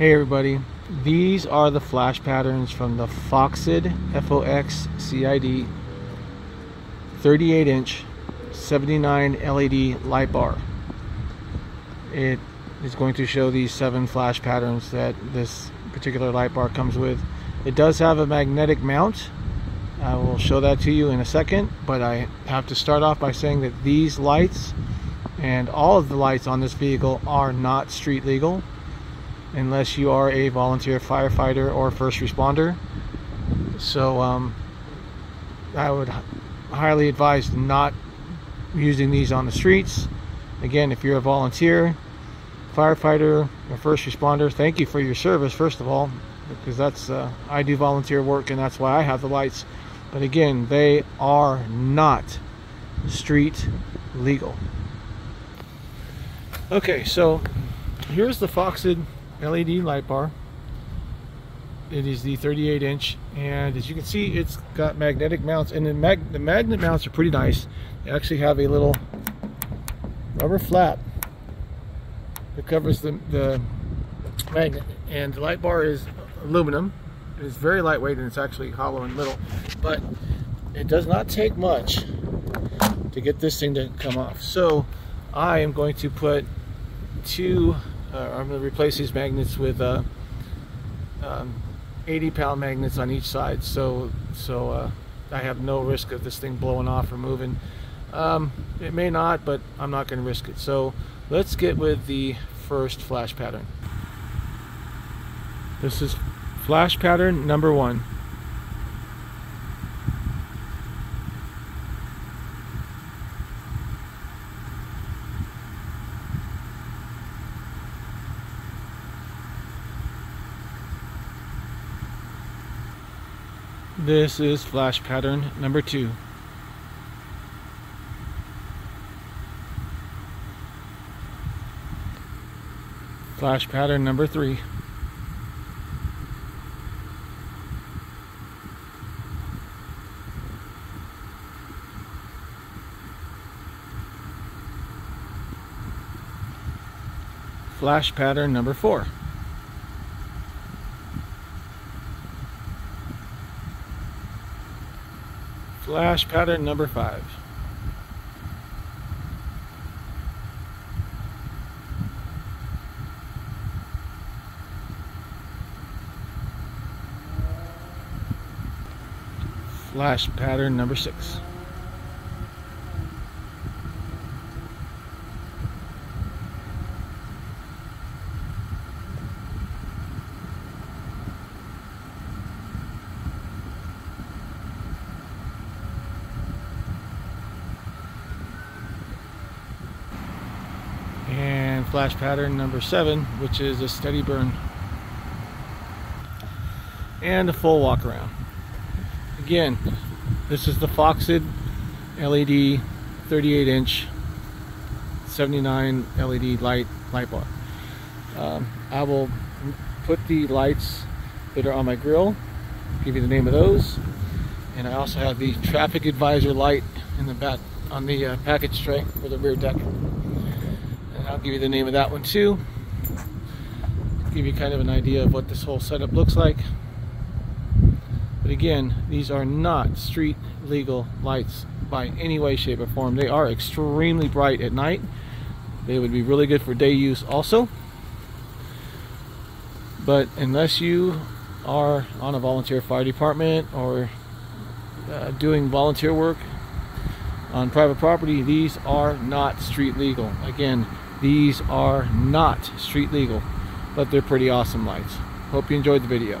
Hey everybody, these are the flash patterns from the Foxcid F-O-X-C-I-D 38 inch 79 LED light bar. It is going to show these seven flash patterns that this particular light bar comes with. It does have a magnetic mount. I will show that to you in a second, but I have to start off by saying that these lights and all of the lights on this vehicle are not street legal unless you are a volunteer firefighter or first responder. So um, I would highly advise not using these on the streets. Again, if you're a volunteer, firefighter, or first responder, thank you for your service, first of all, because that's uh, I do volunteer work and that's why I have the lights. But again, they are not street legal. Okay, so here's the Foxcid LED light bar. It is the 38 inch and as you can see it's got magnetic mounts and the, mag the magnet mounts are pretty nice. They actually have a little rubber flap that covers the, the magnet and the light bar is aluminum. It is very lightweight and it's actually hollow in the middle but it does not take much to get this thing to come off. So I am going to put two uh, I'm going to replace these magnets with uh, um, 80 pound magnets on each side. So so uh, I have no risk of this thing blowing off or moving. Um, it may not but I'm not going to risk it. So let's get with the first flash pattern. This is flash pattern number one This is flash pattern number two. Flash pattern number three. Flash pattern number four. Flash pattern number five. Flash pattern number six. and flash pattern number seven which is a steady burn and a full walk around. Again this is the Foxcid LED 38 inch 79 LED light light bar. Um, I will put the lights that are on my grill give you the name of those and I also have the traffic advisor light in the back on the uh, package tray for the rear deck I'll give you the name of that one too. Give you kind of an idea of what this whole setup looks like. But again, these are not street legal lights by any way, shape, or form. They are extremely bright at night. They would be really good for day use also. But unless you are on a volunteer fire department or uh, doing volunteer work on private property, these are not street legal. Again, these are not street legal, but they're pretty awesome lights. Hope you enjoyed the video.